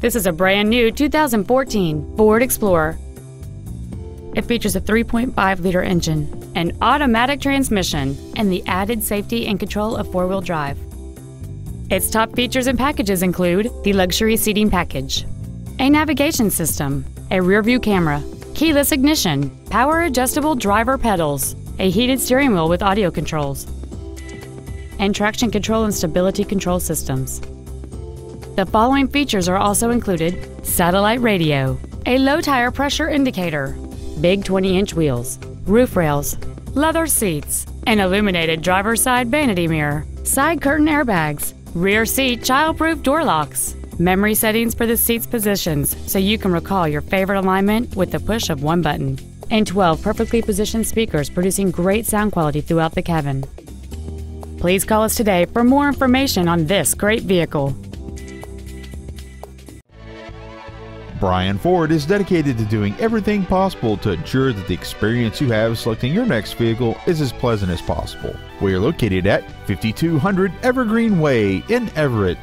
This is a brand new 2014 Ford Explorer. It features a 3.5 liter engine, an automatic transmission, and the added safety and control of four wheel drive. Its top features and packages include the luxury seating package, a navigation system, a rear view camera, keyless ignition, power adjustable driver pedals, a heated steering wheel with audio controls, and traction control and stability control systems. The following features are also included satellite radio, a low tire pressure indicator, big 20 inch wheels, roof rails, leather seats, an illuminated driver's side vanity mirror, side curtain airbags, rear seat child-proof door locks, memory settings for the seat's positions so you can recall your favorite alignment with the push of one button, and 12 perfectly positioned speakers producing great sound quality throughout the cabin. Please call us today for more information on this great vehicle. Brien Ford is dedicated to doing everything possible to ensure that the experience you have selecting your next vehicle is as pleasant as possible. We are located at 5200 Evergreen Way in Everett.